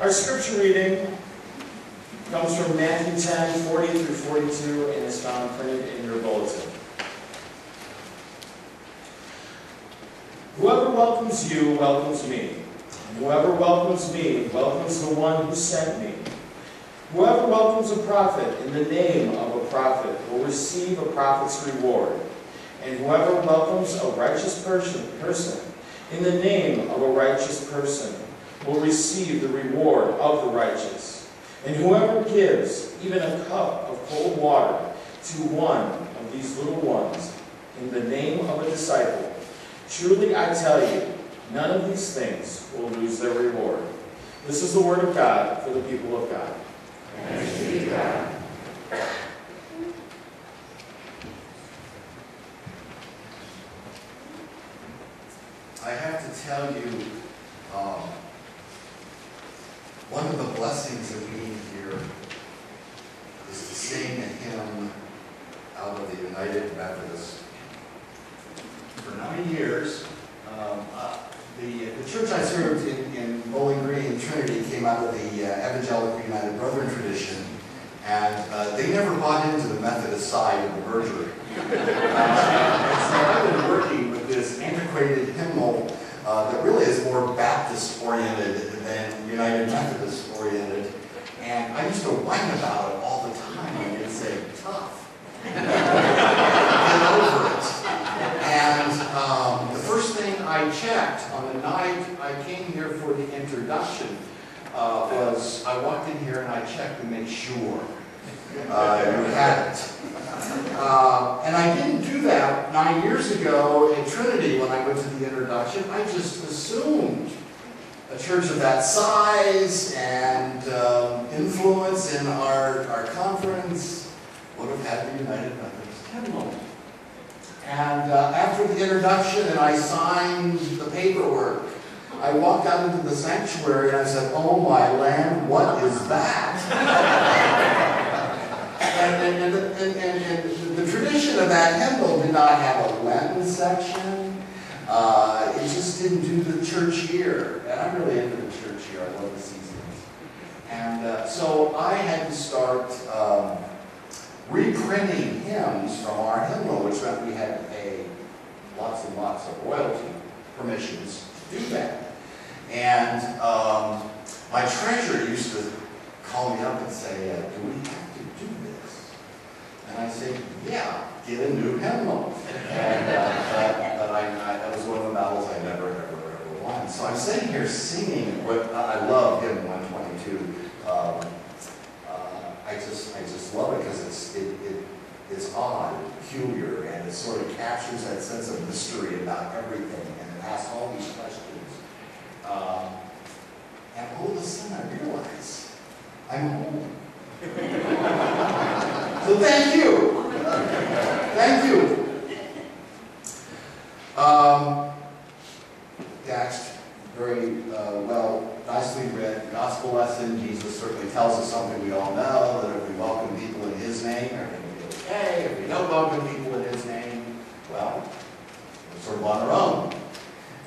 Our scripture reading comes from Matthew 10, 40 through 42, and is found printed in your bulletin. Whoever welcomes you welcomes me. Whoever welcomes me welcomes the one who sent me. Whoever welcomes a prophet in the name of a prophet will receive a prophet's reward. And whoever welcomes a righteous person, person in the name of a righteous person will receive the reward of the righteous. And whoever gives even a cup of cold water to one of these little ones in the name of a disciple, truly I tell you, none of these things will lose their reward. This is the word of God for the people of God. Thanks be God. I have to tell you, um, one of the blessings of being here is to sing a hymn out of the United Methodist. For nine years, um, uh, the, the church I served in, in Bowling Green, Trinity, came out of the uh, Evangelical United Brethren tradition, and uh, they never bought into the Methodist side of the merger. Uh, and so I've been working with this antiquated hymnal uh, that really is more Baptist-oriented than United Methodist-oriented. And I used to whine about it all the time. I would say, tough. Get over it. And um, the first thing I checked on the night I came here for the introduction uh, was I walked in here and I checked to make sure uh, you had it. Uh, and I didn't do that nine years ago in Trinity when I went to the introduction. I just assumed a church of that size and um, influence in our, our conference would have had the United Methodist hymnal. And uh, after the introduction and I signed the paperwork, I walked out into the sanctuary and I said, oh my land, what is that? and, and, and, and, the tradition of that hymnal did not have a Lenten section. Uh, it just didn't do the church year. And I'm really into the church year. I love the seasons. And uh, so I had to start um, reprinting hymns from our hymnal, which meant we had to pay lots and lots of royalty permissions to do that. And um, my treasurer used to call me up and say, uh, do we have to do this? And I said, yeah, get a new hymnal. And uh, I, I, that was one of the battles I never, ever, ever won. So I'm sitting here singing what I love hymn 122. Um, uh, I just, I just love it because it's, it, it, it's odd, peculiar, and it sort of captures that sense of mystery about everything, and it asks all these questions. Um, and all of a sudden I realize I'm home. so thank you. Thank you. Um, Dax, very uh, well, nicely read gospel lesson. Jesus certainly tells us something we all know, that if we welcome people in his name, everything will be okay. If we don't welcome people in his name, well, we're sort of on our own.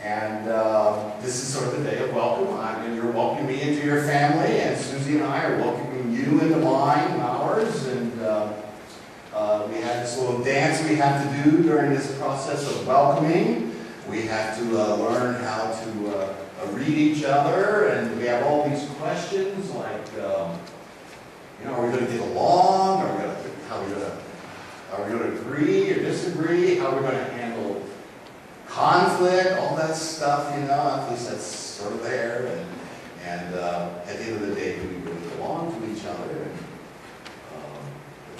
And uh, this is sort of the day of welcome. I mean, you're welcoming me into your family, and Susie and I are welcoming you into mine, ours. Uh, uh, we have this little dance we have to do during this process of welcoming. We have to uh, learn how to uh, read each other, and we have all these questions like, um, you know, are we going to get along? Are we going to, how are we going to, are we going to agree or disagree? How are we going to handle conflict, all that stuff, you know, at least that's sort of there. And, and uh, at the end of the day, do we really belong to each other?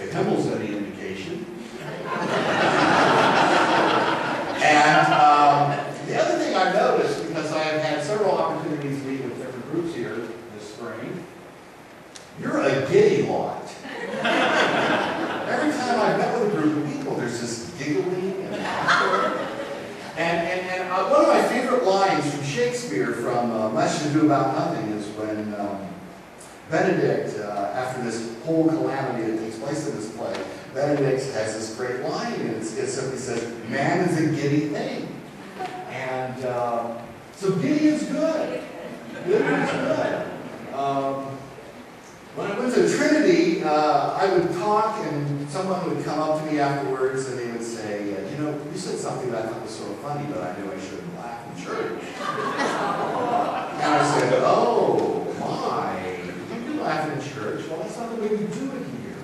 If the hymnal's any indication. and um, the other thing I've noticed, because I've had several opportunities to meet with different groups here this spring, you're a giddy lot. Every time I've met with a group of people, there's this giggling and laughter. And, and, and uh, one of my favorite lines from Shakespeare from uh, Much Ado About Nothing is when um, Benedick, uh, after this whole calamity place in this play, Benedick has this great line, and it simply says, man is a giddy thing. And uh, so giddy is good. Good is good. When I went to Trinity, uh, I would talk and someone would come up to me afterwards and they would say, uh, you know, you said something that I thought was sort of funny, but I knew I shouldn't laugh in church. and I said, oh, my, you laugh in church? Well, that's not the way we do it here.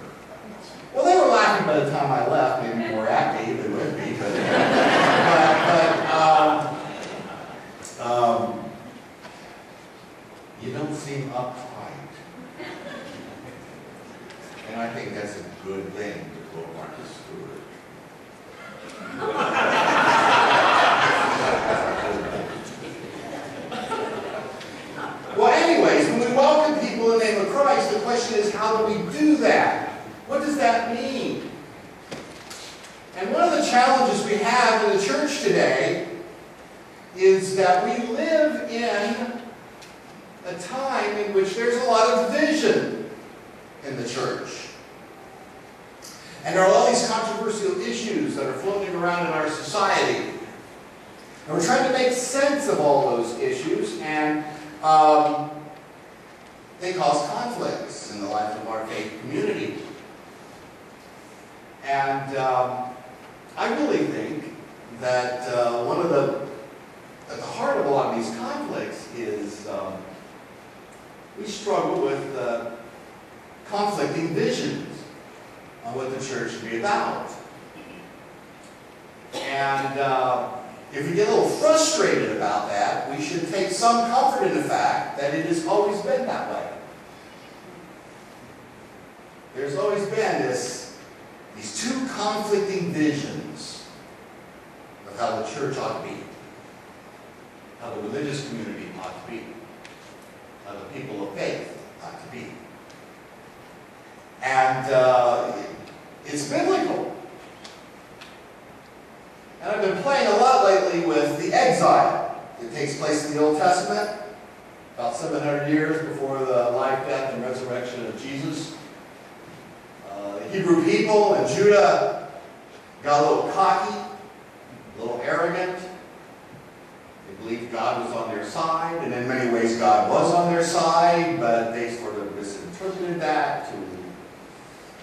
Laughing by the time I left, maybe more active than would be, but, but, but um, um, you don't seem uptight. And I think that's a good thing to quote Martha Stewart. well, anyways, when we welcome people in the name of Christ, the question is how do we do that? What does that mean? And one of the challenges we have in the church today is that we live in a time in which there's a lot of division in the church. And there are all these controversial issues that are floating around in our society. And we're trying to make sense of all those issues, and um, they cause conflicts in the life of our faith community. And um, I really think that uh, one of the, at the heart of a lot of these conflicts is um, we struggle with uh, conflicting visions on what the church should be about. And uh, if we get a little frustrated about that, we should take some comfort in the fact that it has always been that way. There's always been this, these two conflicting visions of how the church ought to be, how the religious community ought to be, how the people of faith ought to be. And uh, it's biblical. And I've been playing lately with the exile. It takes place in the Old Testament, about 700 years before the life, death, and resurrection of Jesus. Uh, the Hebrew people and Judah got a little cocky, a little arrogant. They believed God was on their side, and in many ways God was on their side, but they sort of misinterpreted that to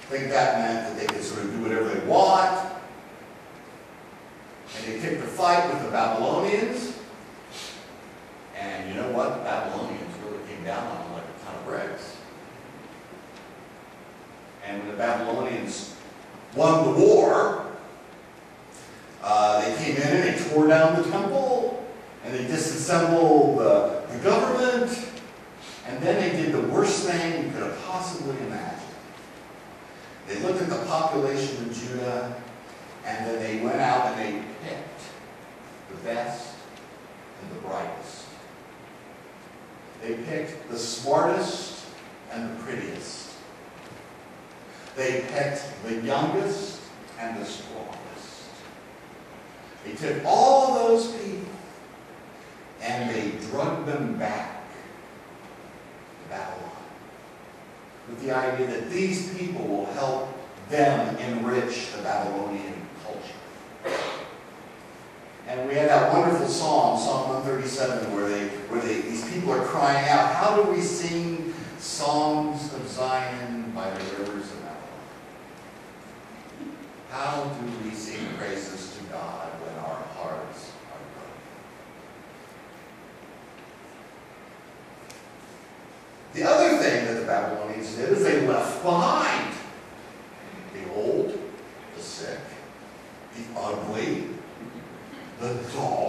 think that meant that they could sort of do whatever they want. They picked a fight with the Babylonians. And you know what? The Babylonians really came down on them like a ton of bricks. And when the Babylonians won the war, uh, they came in and they tore down the temple, and they disassembled the, the government, and then they did the worst thing you could have possibly imagined. They looked at the population of Judah, and then they went out and they best and the brightest. They picked the smartest and the prettiest. They picked the youngest and the strongest. They took all those people and they drugged them back to Babylon with the idea that these people will help them enrich the Babylonian. And we had that wonderful song, Psalm 137, where they, where they, these people are crying out, "How do we sing songs of Zion by the rivers of Babylon? How do we sing praises to God when our hearts are broken?" The other thing that the Babylonians did is they left behind the old, the sick, the ugly, the dull,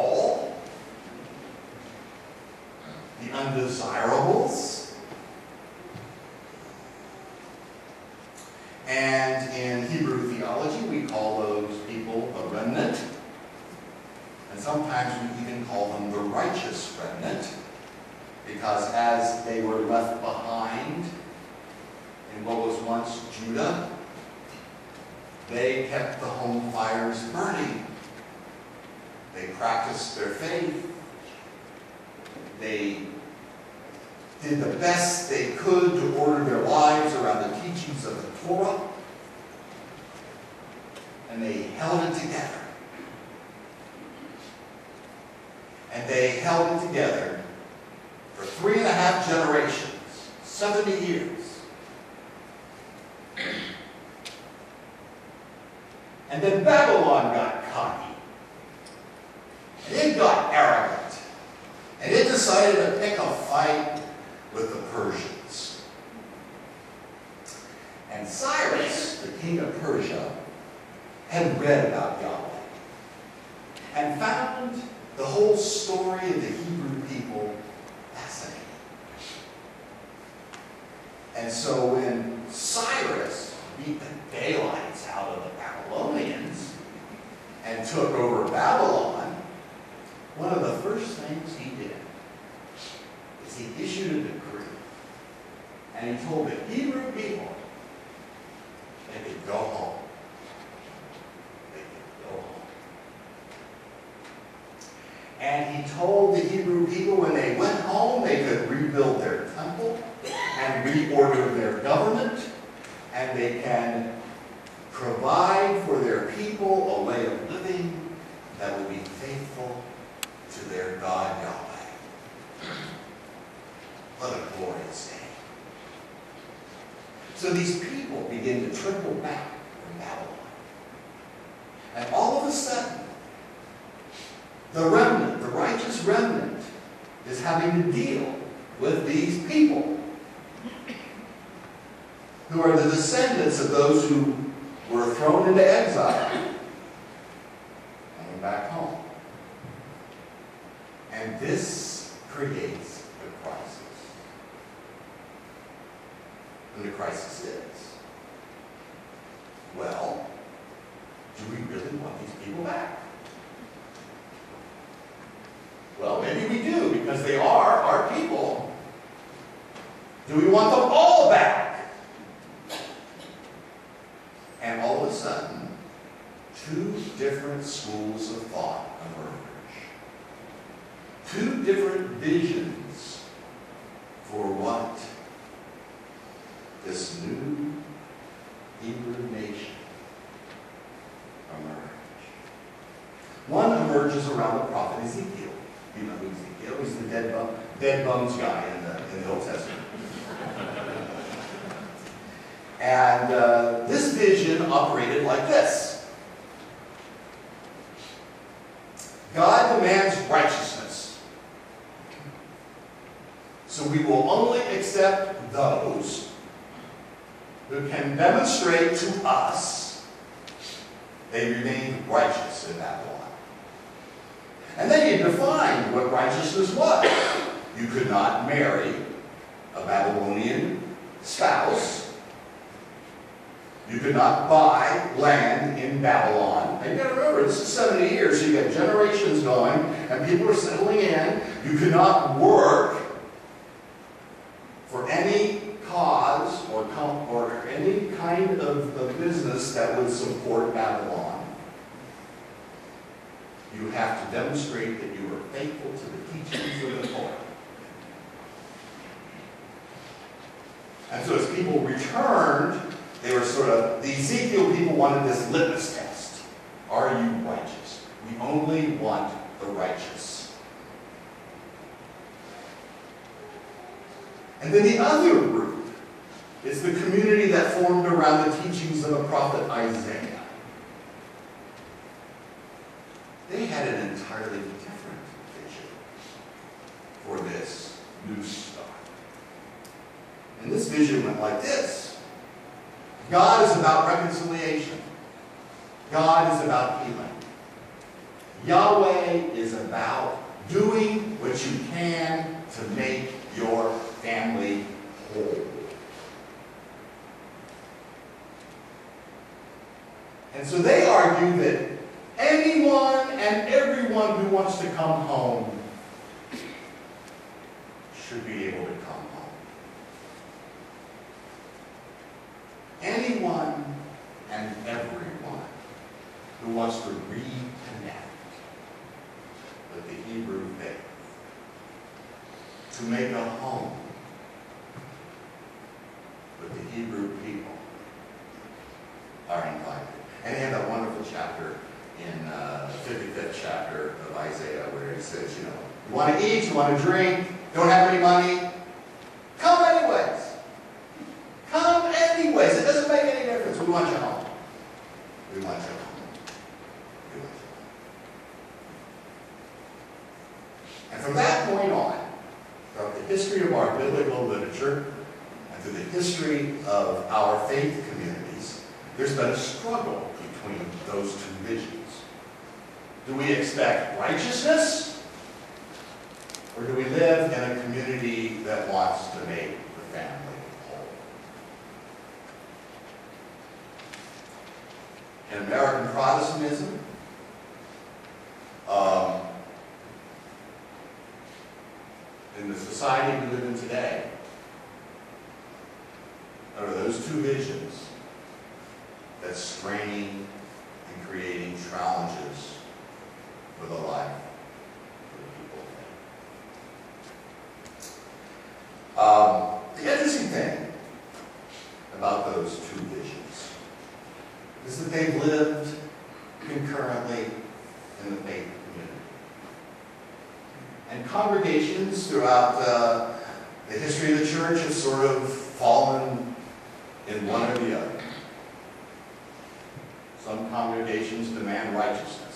and they held it together for three and a half generations, 70 years. And then Babylon got cocky. And it got arrogant. And it decided to pick a fight with the Persians. And Cyrus, the king of Persia, had read about Yahweh and found the whole story of the Hebrew people fascinating. And so when Cyrus beat the daylights out of the Babylonians and took over Babylon, one of the first things he did is he issued a decree. And he told the Hebrew people they could go home. They could go home. And he told the Hebrew people when they went home, they could rebuild their temple and reorder their government, and they can provide for their people a way of living that will be faithful to their God Yahweh. What a glorious day. So these people begin to trickle back from Babylon. And all of a sudden, the remnant, the righteous remnant, is having to deal with these people who are the descendants of those who were thrown into exile coming back home. And this creates the crisis. And the crisis is, well, do we really want these people back? Well, maybe we do, because they are our people. Do we want them all back? And all of a sudden, two different schools of thought emerge. Two different visions for what this new Hebrew nation emerge. One emerges around the prophet Ezekiel. You know who Ezekiel? He's the dead bum, dead bums guy in the, in the Old Testament. And uh, this vision operated like this. God demands righteousness. So we will only accept those who can demonstrate to us they remained righteous in Babylon. And then he defined what righteousness was. You could not marry a Babylonian spouse. You could not buy land in Babylon. And you gotta remember, this is 70 years, so you got generations going, and people are settling in. You cannot work for any cause or, or any kind of, of business that would support Babylon. You have to demonstrate that you are faithful to the teachings of the Torah. And so as people returned, they were sort of, the Ezekiel people wanted this litmus test. Are you righteous? We only want the righteous. And then the other group is the community that formed around the teachings of the prophet Isaiah. They had an entirely different vision for this new start. And this vision went like this. God is about reconciliation. God is about healing. Yahweh is about doing what you can to make your family whole. And so they argue that anyone and everyone who wants to come home should be able to come home. Anyone wants to reconnect with the Hebrew faith, to make a home with the Hebrew people, are invited. And they have that wonderful chapter in uh, the 55th chapter of Isaiah where it says, you know, you want to eat, you want to drink, don't have any money, come anyways. Come anyways. It doesn't make any difference. We want you home. We want you home. point on, throughout the history of our biblical literature and through the history of our faith communities, there's been a struggle between those two visions. Do we expect righteousness? Or do we live in a community that wants to make the family whole? In American Protestantism, um, in the society we live in today, there are those two visions that's straining and creating challenges for the life of the people today. Um, the interesting thing about those two visions is that they've lived concurrently in the faith community. And congregations throughout uh, the history of the church have sort of fallen in one or the other. Some congregations demand righteousness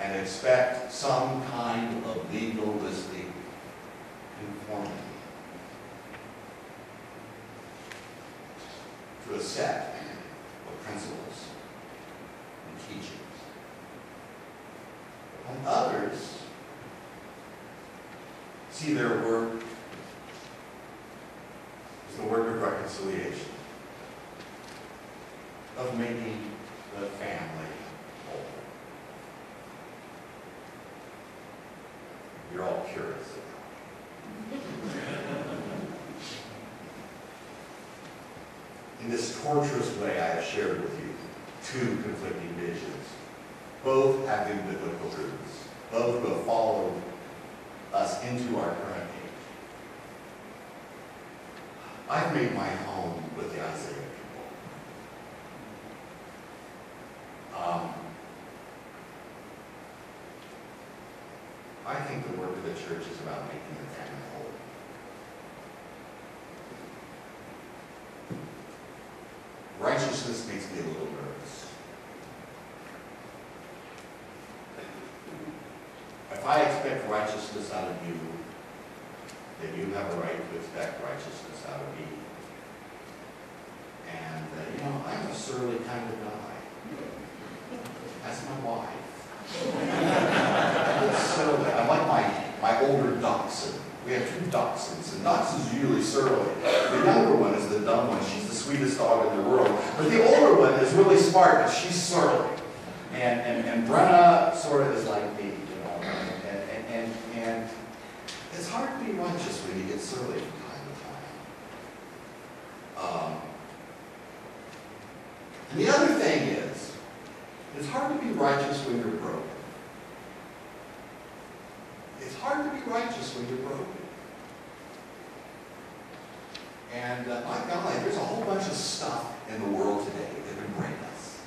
and expect some kind of legalistic conformity to a set of principles and teachings. And others see their work as the work of reconciliation, of making the family whole. You're all curious. In this torturous way, I have shared with you two conflicting visions. Both having biblical roots. Both who have followed us into our current age. I've made my home with the Isaiah people. Um, I think the work of the church is about making the family whole. Righteousness makes me a little nervous. If I expect righteousness out of you, then you have a right to expect righteousness out of me. And, uh, you know, I'm a surly kind of guy. That's my wife. so I like my, my older dachshund. We have two dachshunds, and dachshunds are usually surly. The younger one is the dumb one. She's the sweetest dog in the world. But the older one is really smart, but she's surly. And, and, and Brenna sort of is like me, you know. And, and, and, and it's hard to be righteous when you get surly from time to time. Um, and the other thing is, it's hard to be righteous when you're broken. It's hard to be righteous when you're broken. And uh, my golly, there's a whole bunch of stuff in the world today that can break us.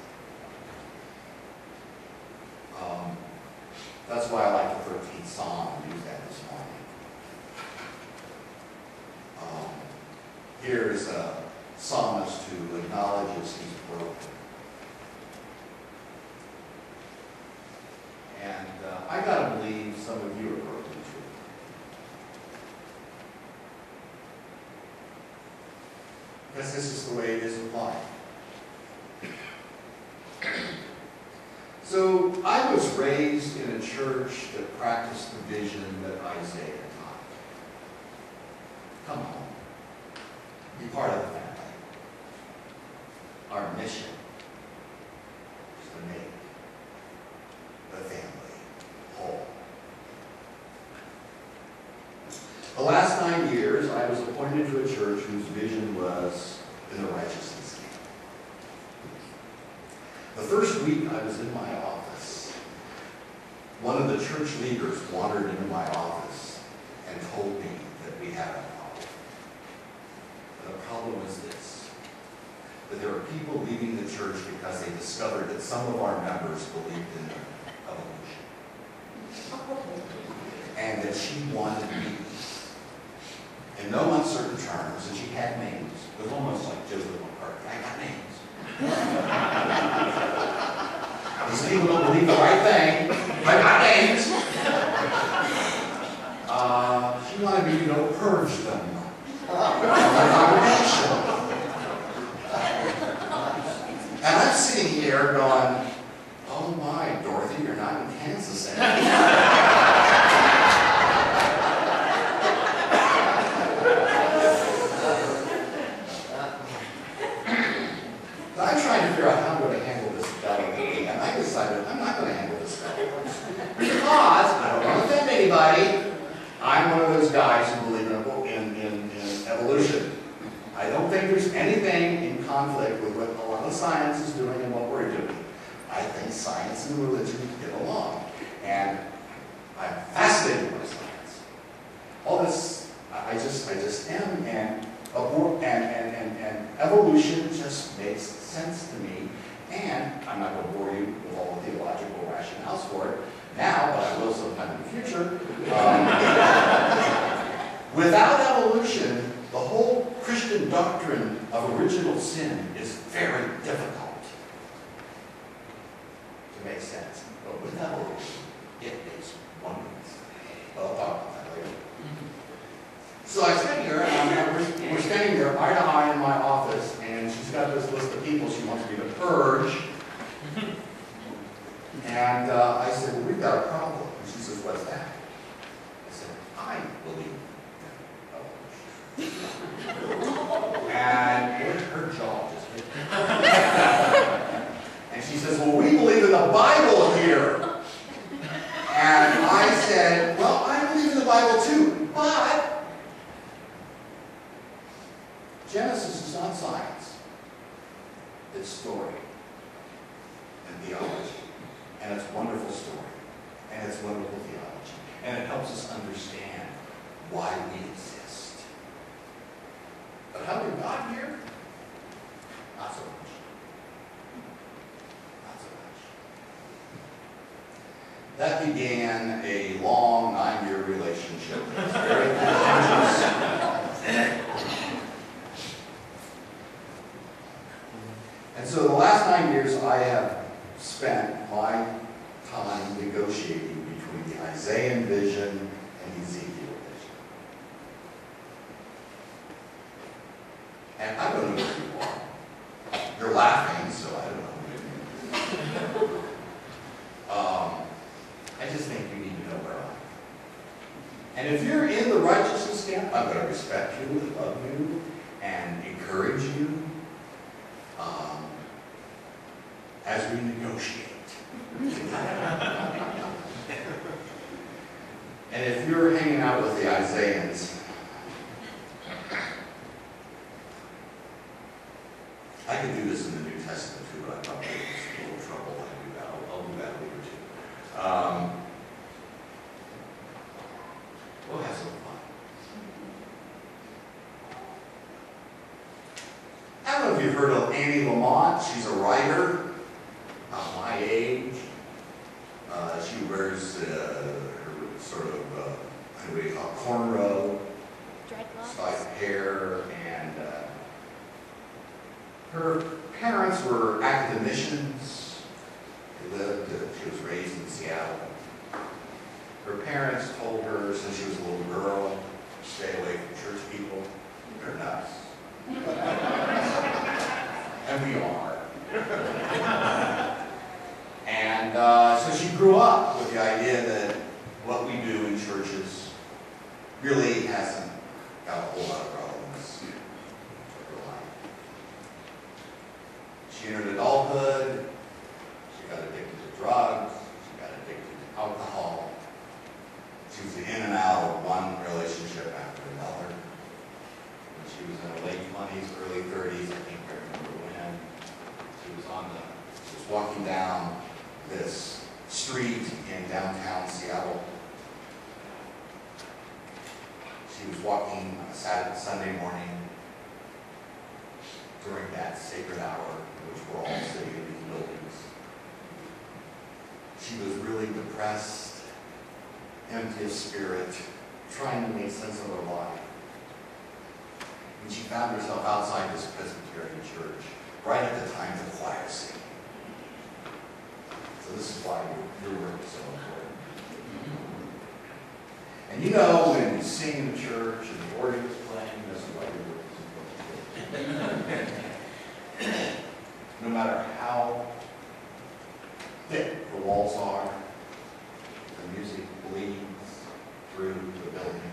Um, that's why I like the 13th Psalm and use that this morning. Um, here's a psalmist who acknowledges he's broken. And uh, I gotta believe some of you are broken too. Because this is the way it is in life. So I was raised in a church that practiced the vision that Isaiah taught. Come home. Be part of the family. Our mission is to make the family whole. The last nine years, I was appointed to a church whose vision was in the righteousness camp. The first week I was in my office, one of the church leaders wandered into my office and told me church because they discovered that some of our members believed in evolution. And that she wanted me, In no uncertain terms, and she had names. It was almost like Joseph McCarthy. I got names. These people don't believe the right thing. I got names. Uh, she wanted me to know purge And I don't know. Anne Lamott. She's a writer, about my age. Uh, she wears uh, her sort of, uh, what do you call cornrow type hair, and uh, her parents were academicians. They lived, uh, she was raised in Seattle. Her parents told her since she was a little girl, stay away from church people. They're nuts. and we are. and uh, so she grew up with the idea that what we do in churches really hasn't got a whole lot of relevance to her life. She entered adulthood, she got addicted to drugs, she got addicted to alcohol. She was in and out of one relationship after another. When she was in her late 20s, early 30s, I think on the, was walking down this street in downtown Seattle. She was walking on a Saturday, Sunday morning during that sacred hour in which we're all sitting in these buildings. She was really depressed, empty of spirit, trying to make sense of her life. And she found herself outside this Presbyterian church right at the time the choir singing. So this is why your, your work is so important. And you know when you sing in the church and the organ is playing, that's why your work is important. no matter how thick the walls are, the music bleeds through the building,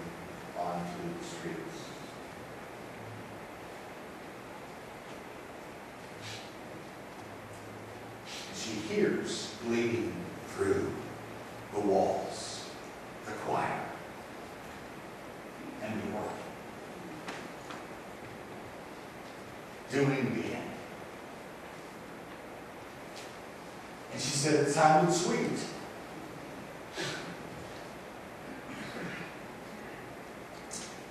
onto the streets. Said it sounded sweet.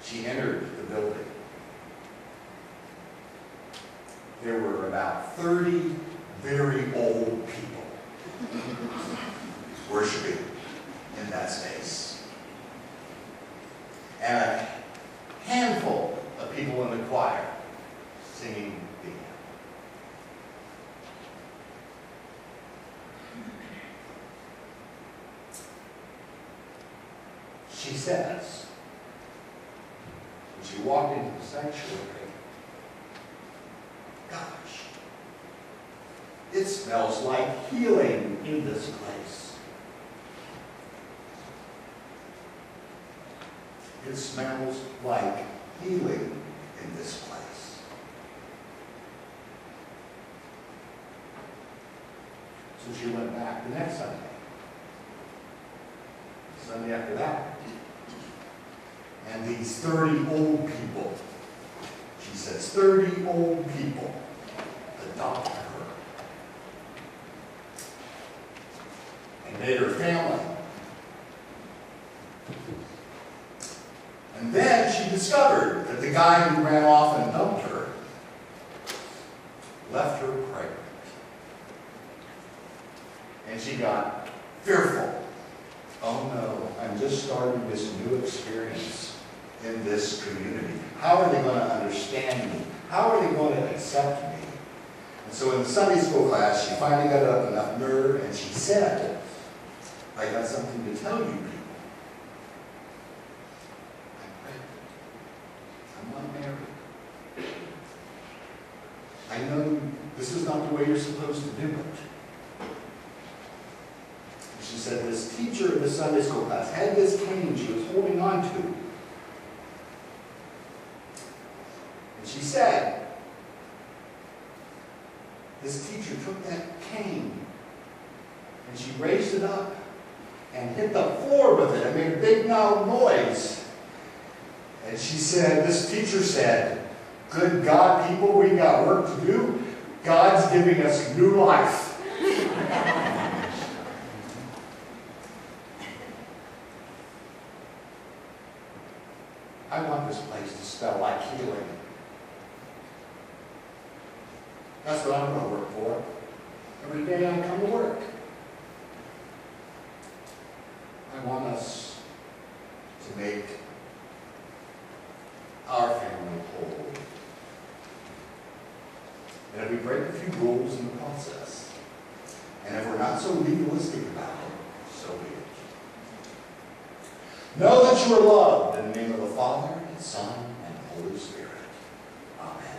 She entered the building. There were about 30 very old people worshiping in that space. And a handful of people in the choir singing the hymn. She says, when she walked into the sanctuary, gosh, it smells like healing in this place. It smells like healing in this place. So she went back the next Sunday. Sunday after that. And these 30 old people, she says, 30 old people adopted her. And made her family. And then she discovered that the guy who ran off and dumped her left her pregnant. And she got fearful. Oh no, I'm just starting this new experience in this community. How are they going to understand me? How are they going to accept me? And so in the Sunday school class, she finally got up enough nerve and she said, I got something to tell you people. I'm pregnant. I'm not married. I know this is not the way you're supposed to do it. She said this teacher in the Sunday school class had this cane she was holding on to. And she said, this teacher took that cane and she raised it up and hit the floor with it and made a big loud noise. And she said, this teacher said, good God, people, we got work to do. God's giving us new life. I want this place to smell like healing. That's what I'm going to work for. Every day I come to work. I want us to make our family whole. And if we break a few rules in the process, and if we're not so legalistic about it, so be it. Know that you are loved in the name of the Father, and Son, and Holy Spirit. Amen.